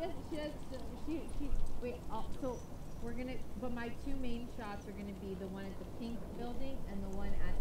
has, she has, uh, she, she, wait, uh, so we're gonna, but my two main shots are gonna be the one at the pink building and the one at